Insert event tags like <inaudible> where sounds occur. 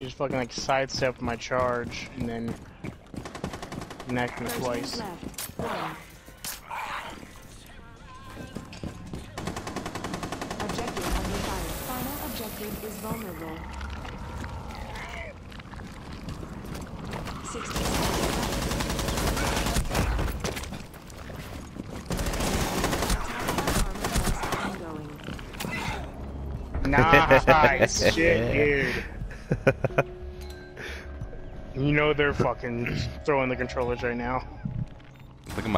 Just fucking like sidestepped my charge and then connect me First twice. left. Objective under fire. Final objective is vulnerable. 60 seconds Nice shit, dude. <laughs> <laughs> you know they're fucking throwing the controllers right now. Look at my